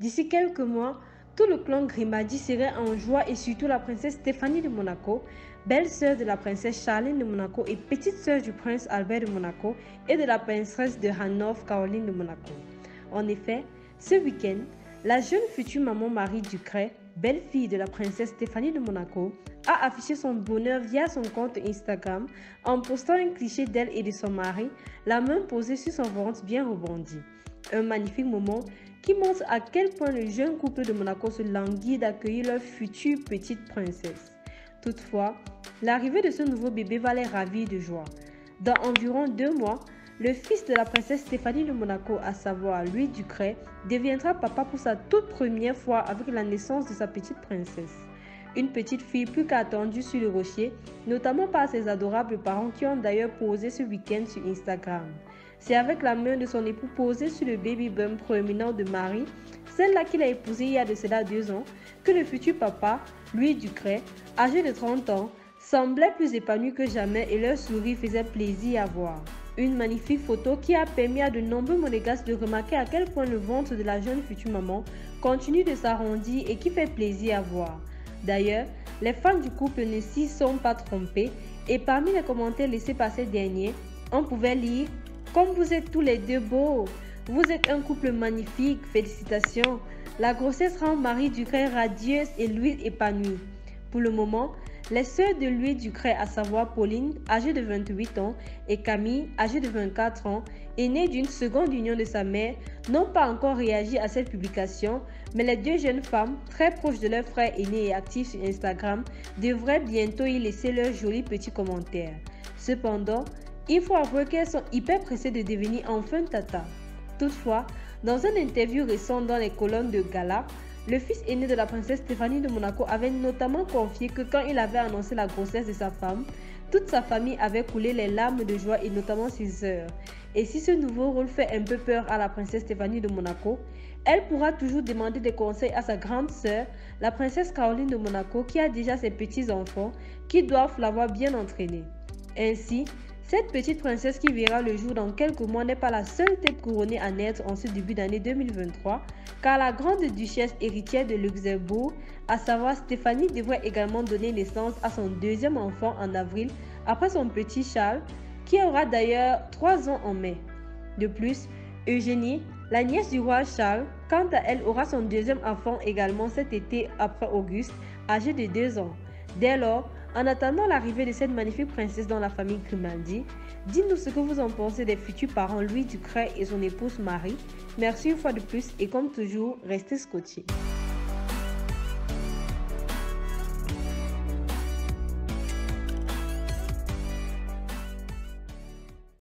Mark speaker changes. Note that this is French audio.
Speaker 1: D'ici quelques mois, tout le clan Grimaldi serait en joie et surtout la princesse Stéphanie de Monaco, belle-sœur de la princesse Charline de Monaco et petite sœur du prince Albert de Monaco et de la princesse de Hanovre Caroline de Monaco. En effet, ce week-end, la jeune future maman Marie Ducret, belle-fille de la princesse Stéphanie de Monaco, a affiché son bonheur via son compte Instagram en postant un cliché d'elle et de son mari, la main posée sur son ventre bien rebondi. Un magnifique moment qui montre à quel point le jeune couple de Monaco se languit d'accueillir leur future petite princesse. Toutefois, l'arrivée de ce nouveau bébé va les ravir de joie. Dans environ deux mois, le fils de la princesse Stéphanie de Monaco, à savoir Louis Ducret, deviendra papa pour sa toute première fois avec la naissance de sa petite princesse. Une petite fille plus qu'attendue sur le rocher, notamment par ses adorables parents qui ont d'ailleurs posé ce week-end sur Instagram. C'est avec la main de son époux posée sur le baby bump proéminent de Marie, celle-là qu'il a épousée il y a de cela deux ans, que le futur papa, Louis Ducret, âgé de 30 ans, semblait plus épanoui que jamais et leur sourire faisait plaisir à voir. Une magnifique photo qui a permis à de nombreux monégasques de remarquer à quel point le ventre de la jeune future maman continue de s'arrondir et qui fait plaisir à voir. D'ailleurs, les fans du couple ne s'y sont pas trompés et parmi les commentaires laissés par ces derniers, on pouvait lire comme vous êtes tous les deux beaux, vous êtes un couple magnifique, félicitations. La grossesse rend Marie Ducret radieuse et Louis épanoui. Pour le moment, les sœurs de Louis Ducret, à savoir Pauline, âgée de 28 ans, et Camille, âgée de 24 ans, née d'une seconde union de sa mère, n'ont pas encore réagi à cette publication, mais les deux jeunes femmes, très proches de leur frère aîné et actives sur Instagram, devraient bientôt y laisser leurs jolis petits commentaires. Cependant, il faut avouer qu'elles sont hyper pressées de devenir enfin tata. Toutefois, dans une interview récente dans les colonnes de Gala, le fils aîné de la princesse Stéphanie de Monaco avait notamment confié que quand il avait annoncé la grossesse de sa femme, toute sa famille avait coulé les larmes de joie et notamment ses sœurs. Et si ce nouveau rôle fait un peu peur à la princesse Stéphanie de Monaco, elle pourra toujours demander des conseils à sa grande sœur, la princesse Caroline de Monaco, qui a déjà ses petits-enfants qui doivent l'avoir bien entraînée. Ainsi, cette petite princesse qui verra le jour dans quelques mois n'est pas la seule tête couronnée à naître en ce début d'année 2023, car la grande duchesse héritière de Luxembourg, à savoir Stéphanie, devrait également donner naissance à son deuxième enfant en avril, après son petit Charles, qui aura d'ailleurs 3 ans en mai. De plus, Eugénie, la nièce du roi Charles, quant à elle, aura son deuxième enfant également cet été après Auguste, âgé de 2 ans. Dès lors, en attendant l'arrivée de cette magnifique princesse dans la famille Grimaldi, dites-nous ce que vous en pensez des futurs parents Louis Ducret et son épouse Marie. Merci une fois de plus et comme toujours, restez scotchés.